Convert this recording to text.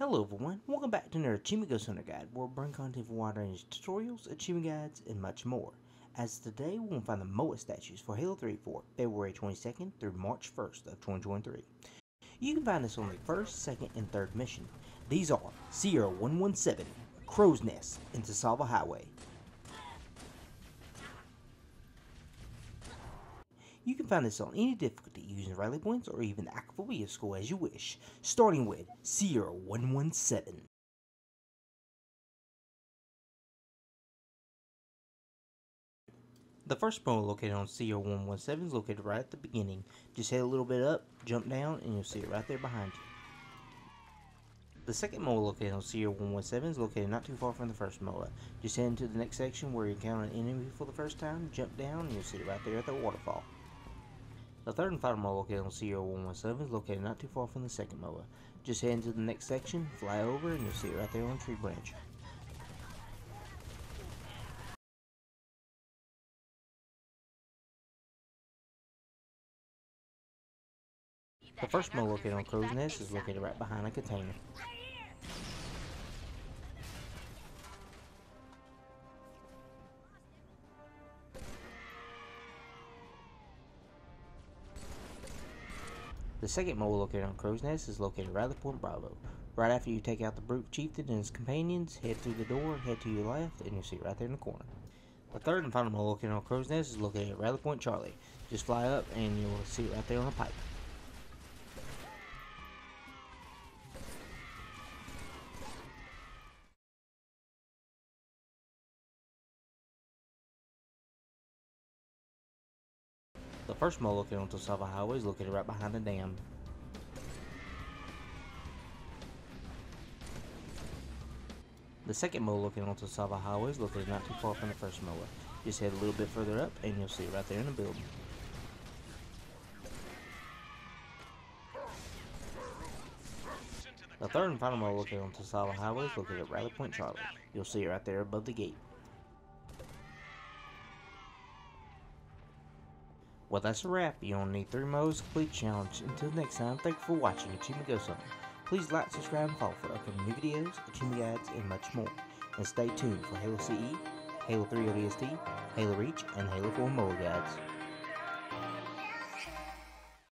Hello everyone, welcome back to another Achievement Ghost Hunter Guide, where we bring content for wide range tutorials, achievement guides, and much more. As today, we'll find the MOA statues for Halo 3 for February 22nd through March 1st of 2023. You can find this on the first, second, and third mission. These are Sierra 117, Crow's Nest, and Tsavo Highway. You can find this on any difficulty using rally points or even the Aquaphobia score as you wish, starting with Sierra 117. The first MOA located on Sierra 117 is located right at the beginning. Just head a little bit up, jump down, and you'll see it right there behind you. The second MOA located on Sierra 117 is located not too far from the first MOA. Just head into the next section where you encounter an enemy for the first time, jump down, and you'll see it right there at the waterfall. The third and final MOA located on Sierra 117 is located not too far from the second MOA. Just head into the next section, fly over, and you'll see it right there on the tree branch. The first MOA located on Crow's Nest is located right behind a container. The second MOA located on Crow's Nest is located right at Point Bravo. Right after you take out the brute chieftain and his companions, head through the door, head to your left, and you'll see it right there in the corner. The third and final MOA located on Crow's Nest is located at Rally Point Charlie. Just fly up and you'll see it right there on the pipe. The first MOA located on Tsavo Highway is located right behind the dam. The second MOA located on Tsavo Highway is located not too far from the first MOA. Just head a little bit further up and you'll see it right there in the building. The third and final MOA located on Tsavo Highway is located at Rally Point Charlie. You'll see it right there above the gate. Well, that's a wrap. You only need three MOAs complete challenge. Until next time, thank you for watching Achievement Go Something. Please like, subscribe, and follow for upcoming new videos, achievement guides, and much more. And stay tuned for Halo CE, Halo 3 ODST, Halo Reach, and Halo 4 MOA guides.